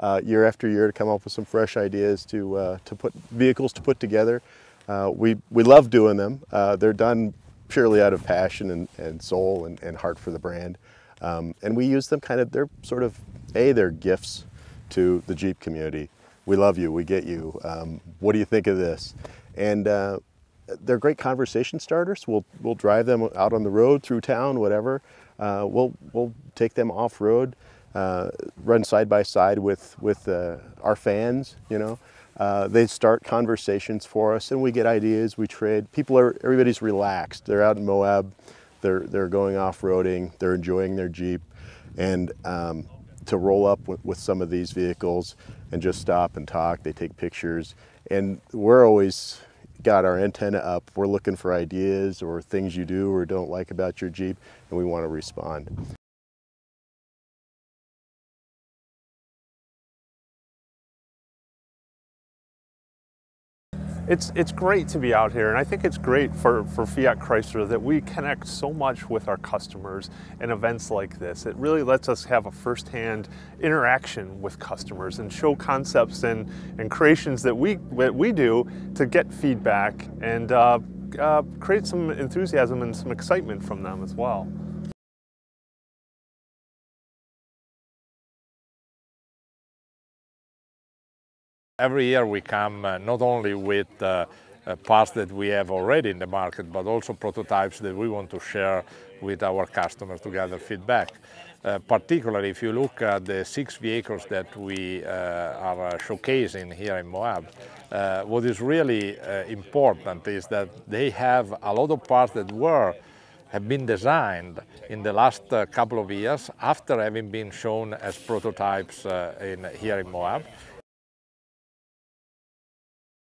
uh, year after year to come up with some fresh ideas to, uh, to put vehicles to put together. Uh, we, we love doing them. Uh, they're done purely out of passion and, and soul and, and heart for the brand. Um, and we use them kind of, they're sort of, A, they're gifts to the Jeep community. We love you, we get you. Um, what do you think of this? And uh, they're great conversation starters. We'll, we'll drive them out on the road, through town, whatever. Uh, we'll, we'll take them off road, uh, run side by side with, with uh, our fans, you know. Uh, they start conversations for us and we get ideas, we trade. People are, everybody's relaxed. They're out in Moab, they're, they're going off-roading, they're enjoying their Jeep. And um, to roll up with, with some of these vehicles and just stop and talk, they take pictures. And we're always got our antenna up. We're looking for ideas or things you do or don't like about your Jeep, and we want to respond. It's, it's great to be out here, and I think it's great for, for Fiat Chrysler that we connect so much with our customers in events like this. It really lets us have a firsthand interaction with customers and show concepts and, and creations that we, that we do to get feedback and uh, uh, create some enthusiasm and some excitement from them as well. Every year we come uh, not only with uh, uh, parts that we have already in the market, but also prototypes that we want to share with our customers to gather feedback. Uh, particularly if you look at the six vehicles that we uh, are uh, showcasing here in Moab, what is really important is that they have a lot of parts that were have been designed in the last couple of years after having been shown as prototypes in, here in Moab.